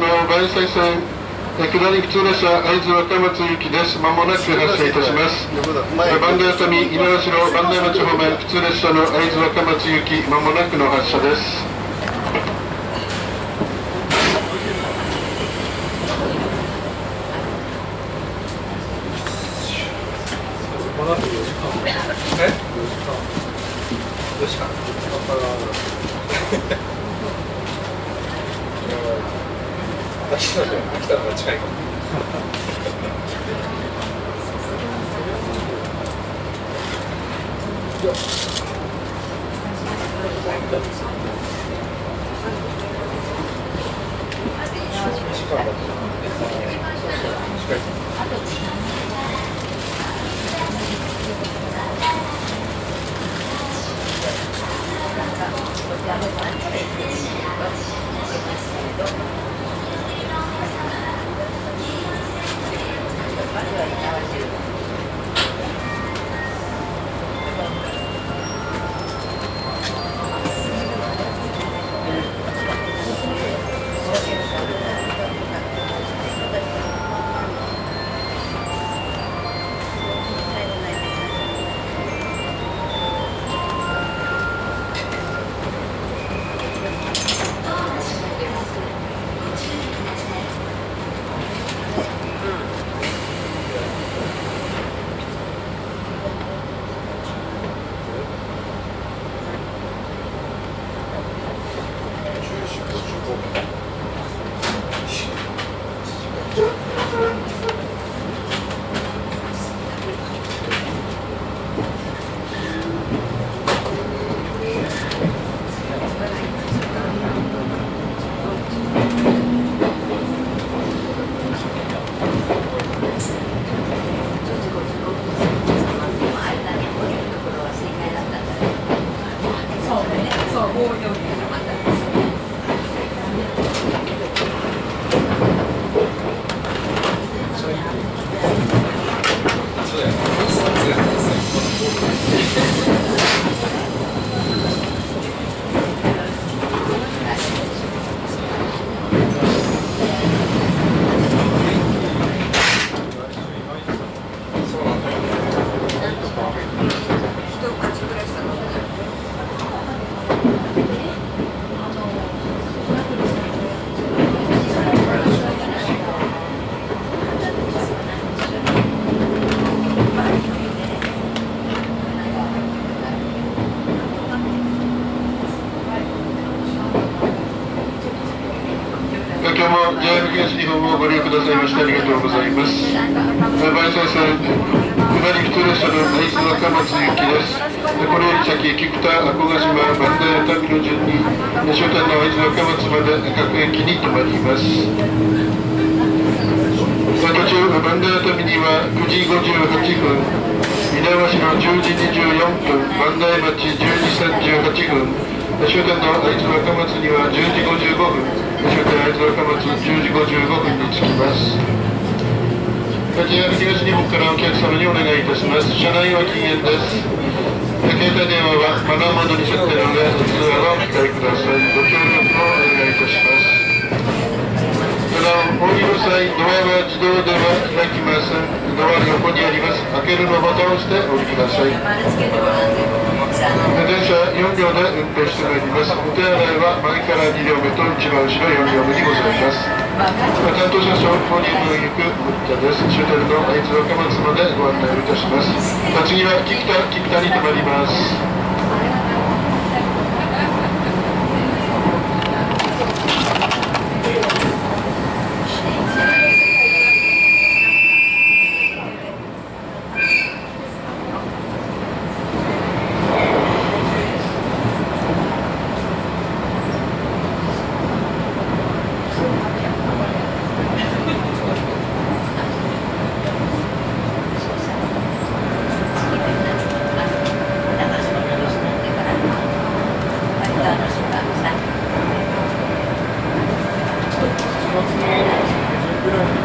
の梅西線下り普通列車会津若松行きです。まもなく発車いたします。バンダ熱海猪苗代磐梯町方面普通列車の会津若松行きまもなくの発車です。4時間秋田で秋田の近い。かも時間 Thank you. ご利用くださいましてありがとうございます。梅西線下り普通列車の会津若松行きです。これより先、菊田、阿古ヶ島、万代熱海の順に終点の会津若松まで各駅に停まります。途中、万代熱海には9時58分、猪苗代10時24分、万代町10時38分、終点の会津若松には10時55分、終点会津若松10時55分に着きます。JR 東日本からお客様にお願いいたします。車内は禁煙です。携帯電話はマナーモードに設定ので、通話はお控えください。ご協力をお願いいたします。ただ、降りる際、ドアは自動では開きません。ドアの横にあります。開けるのボタンを押してお降りください。電車4両で運転してまいります。お手洗いは前から2両目と一番後ろ4両目にございます。担当車掌、購入の行く森田です。終点の会津若松までご案内をいたします。次は菊田、菊田に停まります。あ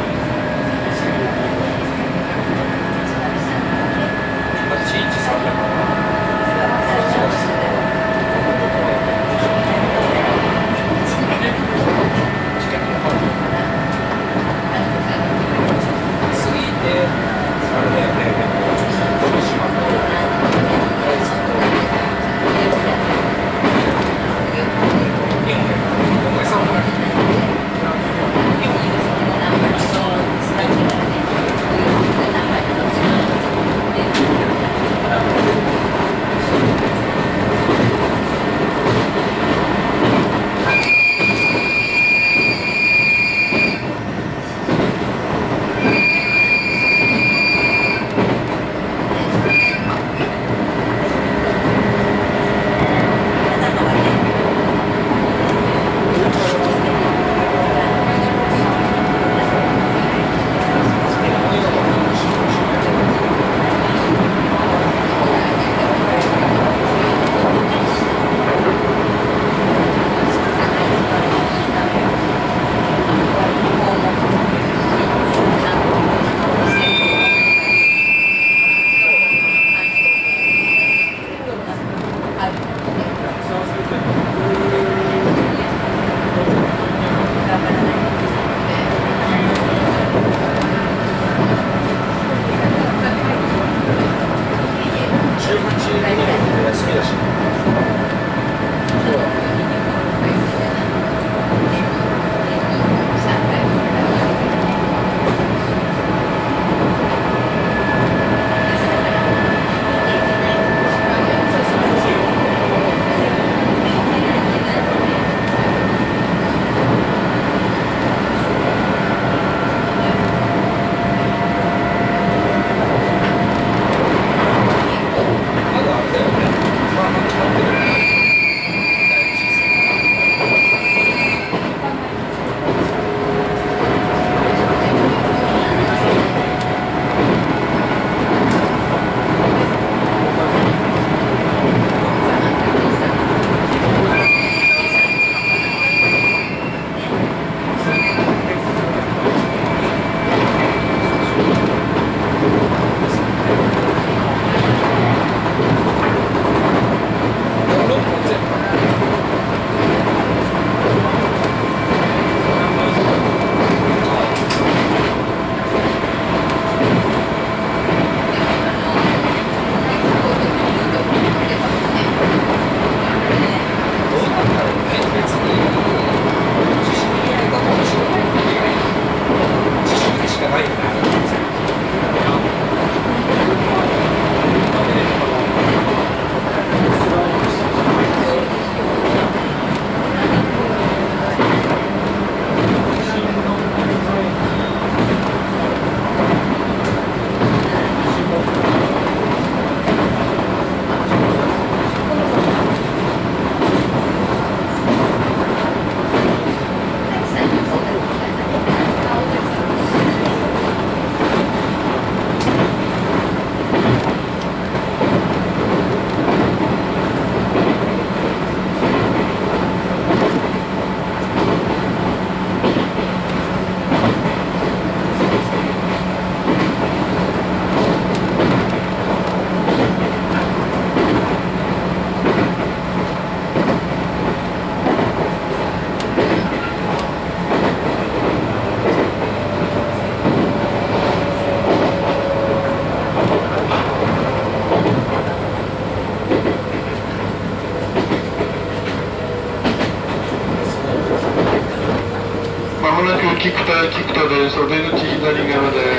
なく菊田菊田ですお出口左側で。す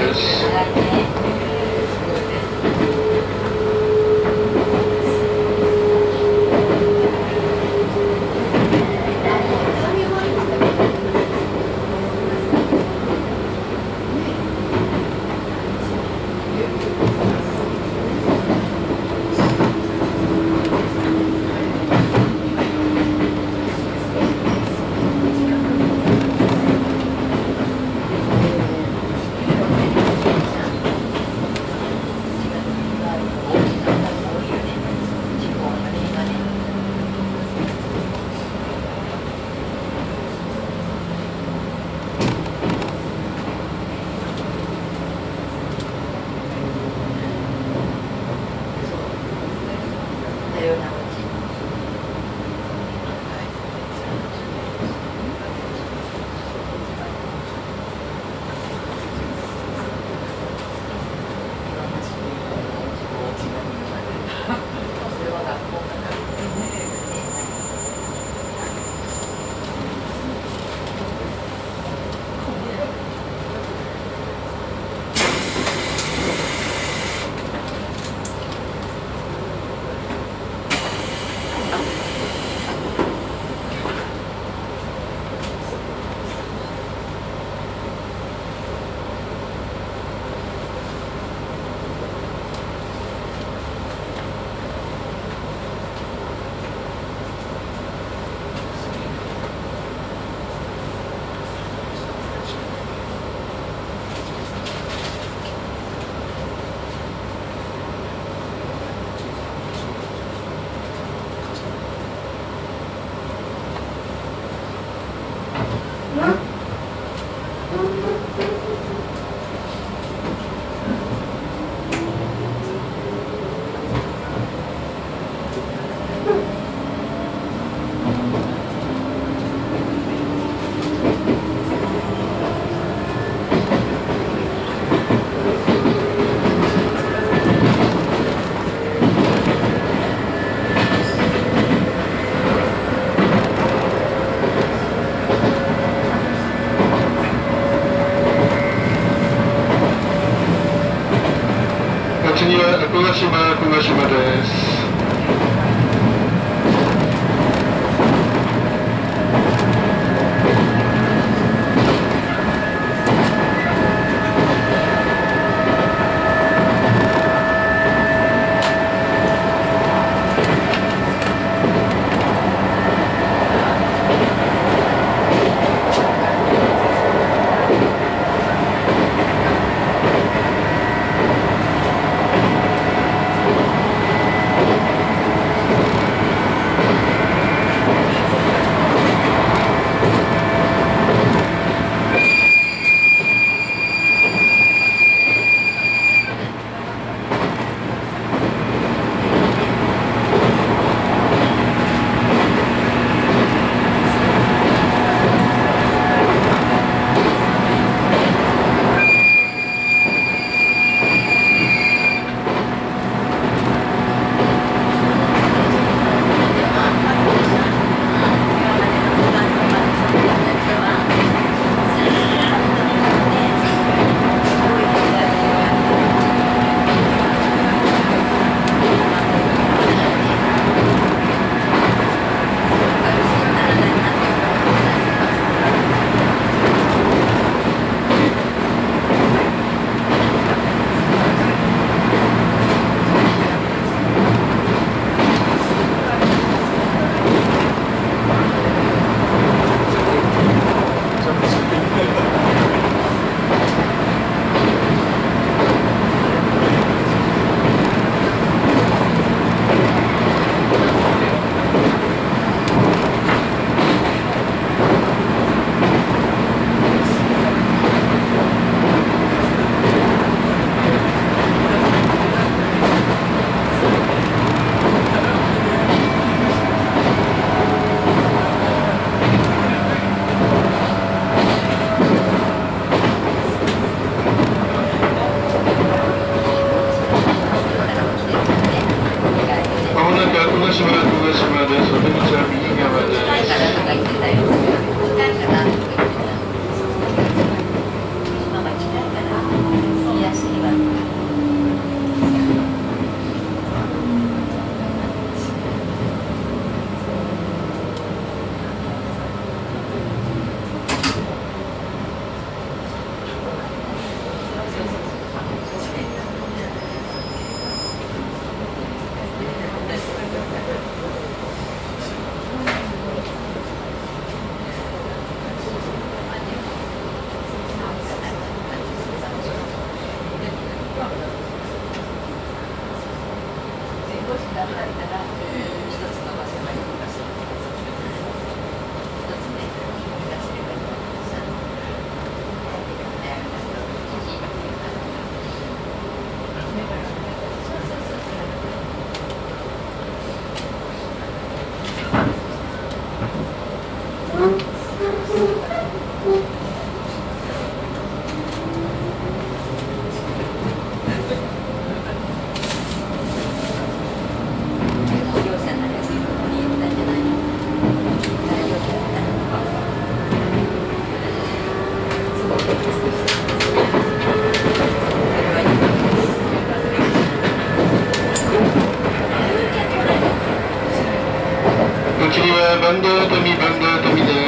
ンダー熱海バンダー熱海です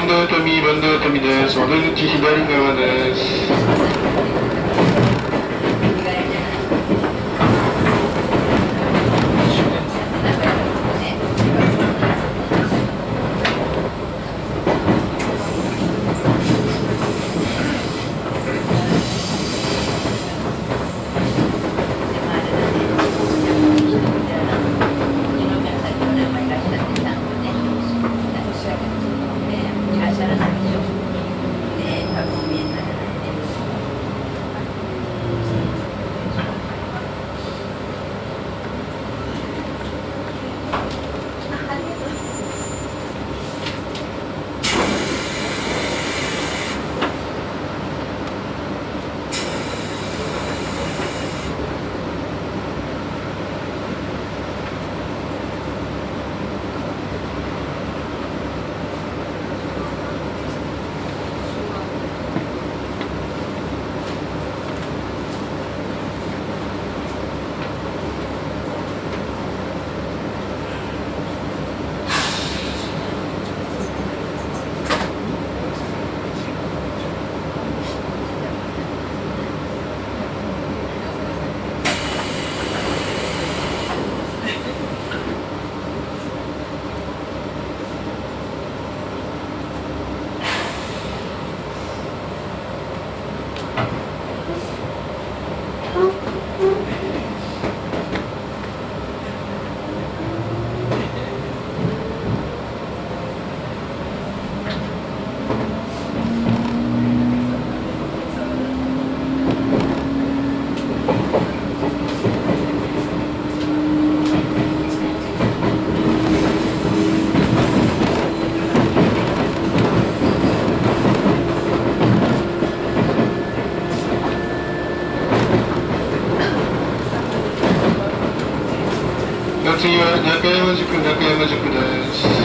バンダーバンドウトミです。窓口左側です。中山塾中山塾です。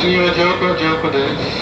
次は上皇上皇です。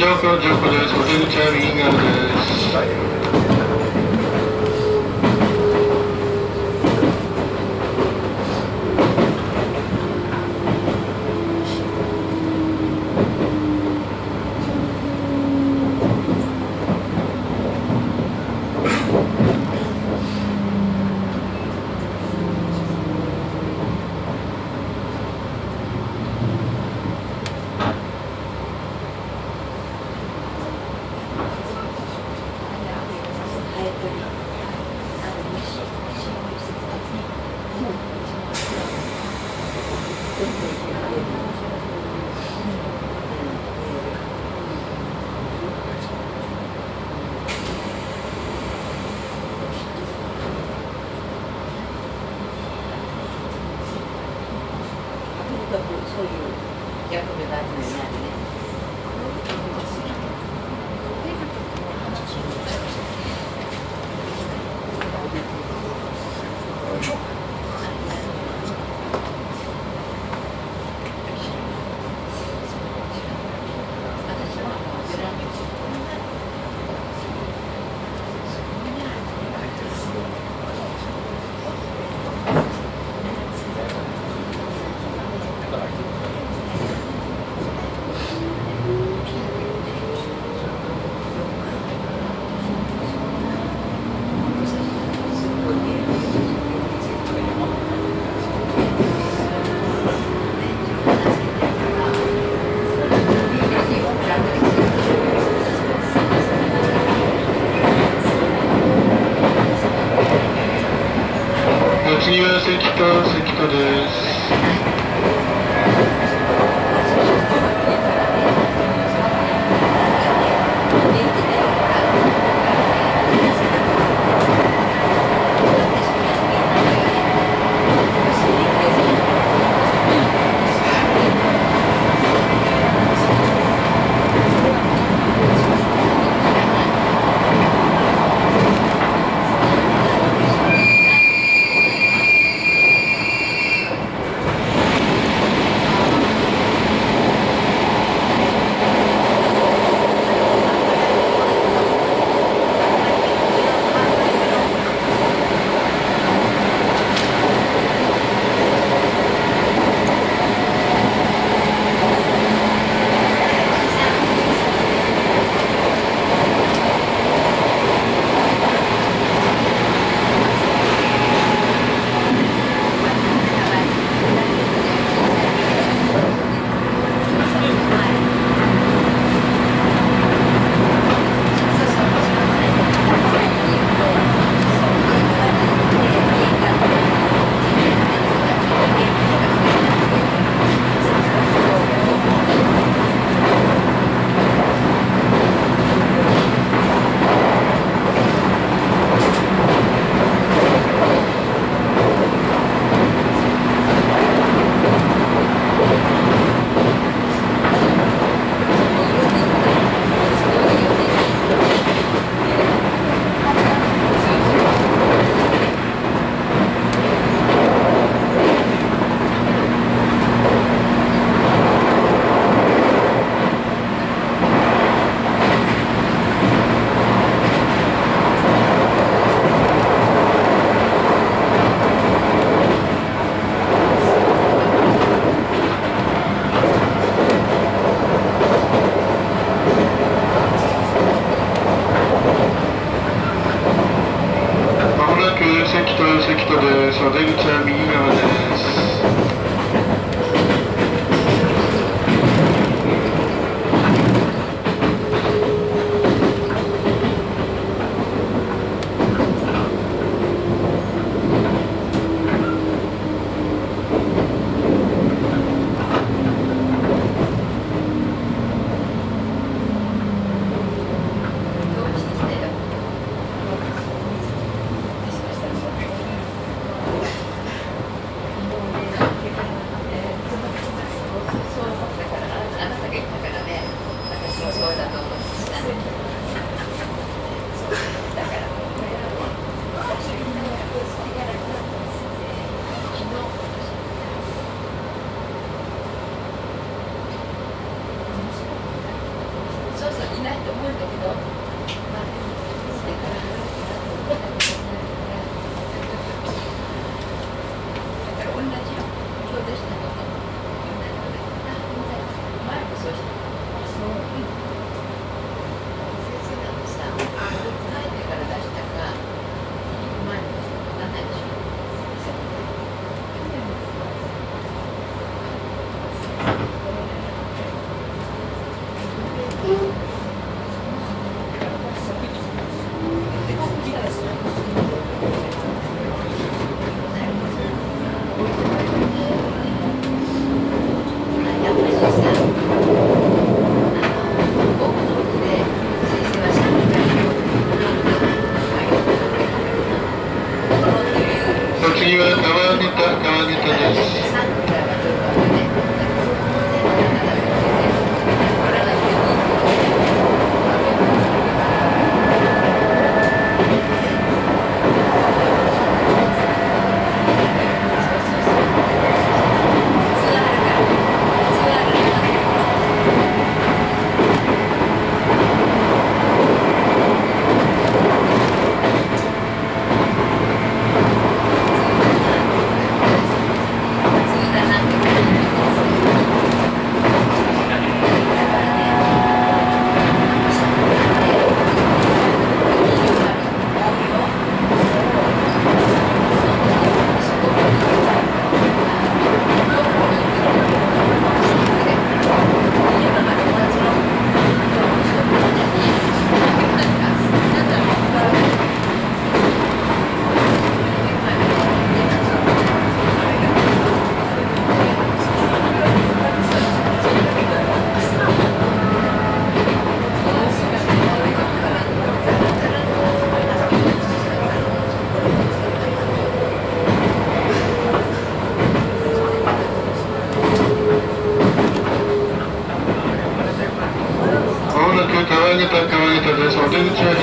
く上皇上皇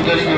口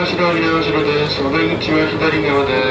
猪苗代猪苗代です。お出口は左側です。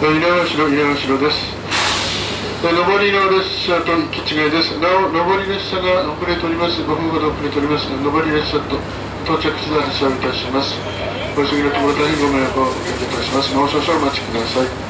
猪苗代猪苗代です。上りの列車と行き違いです。なお上り列車が遅れております。5分ほど遅れております上り列車と到着しで発車をいたします。ご急ぎのところ大変ご迷惑をおかけいたします。もう少々お待ちください。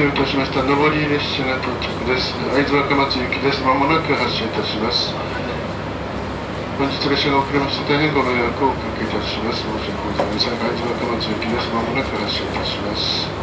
大変お待たせいたしました。上り列車が到着です。会津若松行きです。まもなく発車いたします。本日列車が遅れまして大変ご迷惑をおかけいたします。申し訳ございません。会津若松行きです。まもなく発車いたします。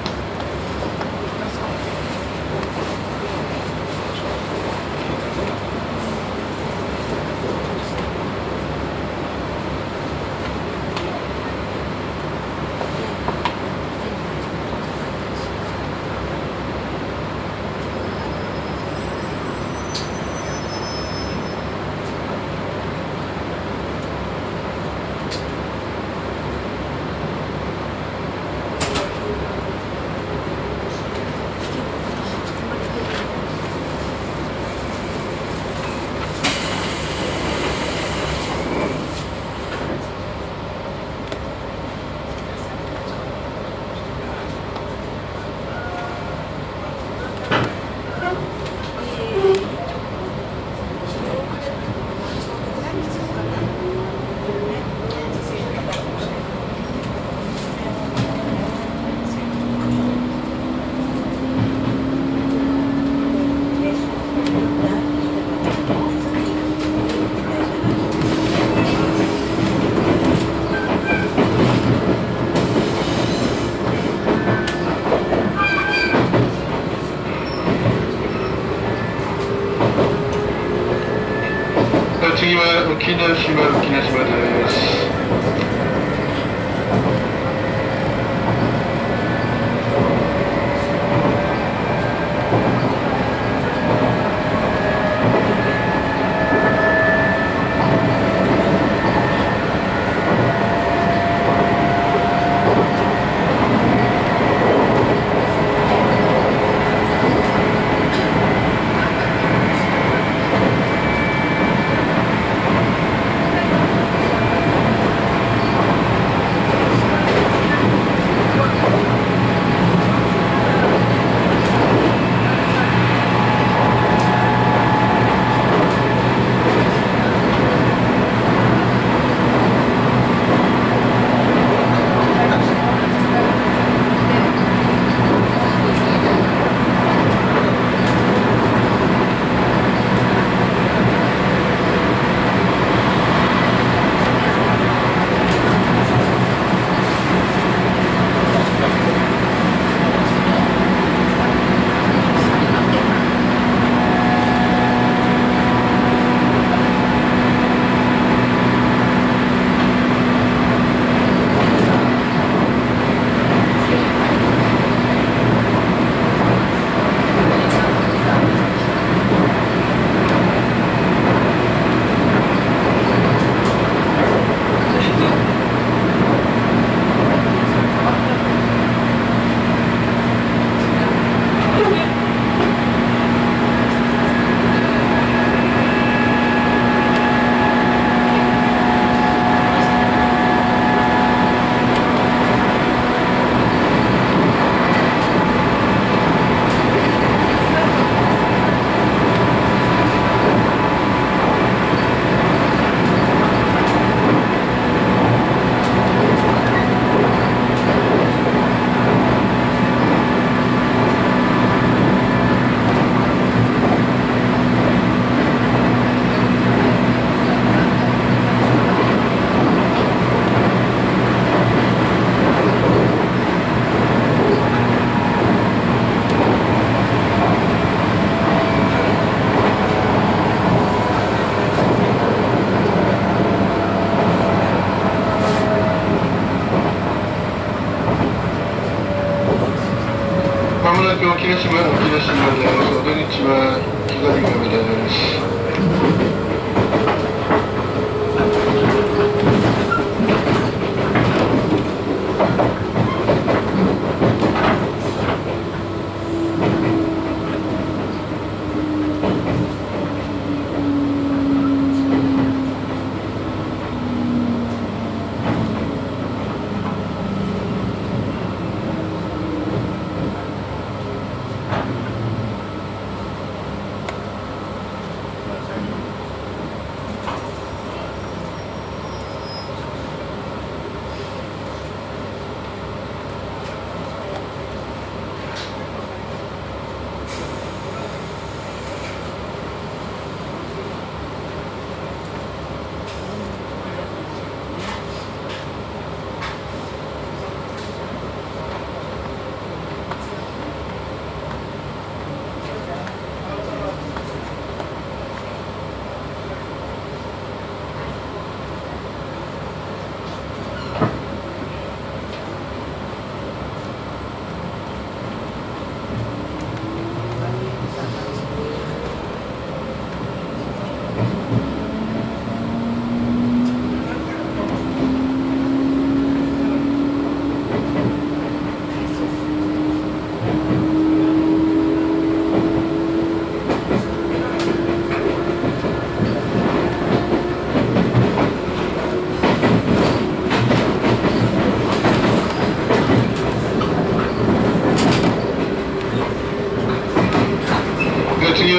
次は沖縄島沖縄島です。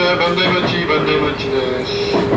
次は磐梯町磐梯町です「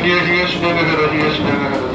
Así que así es, debe.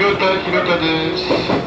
広田広田です。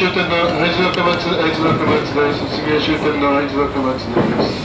終点の会津若松会津若松です次は終点の会津若松です。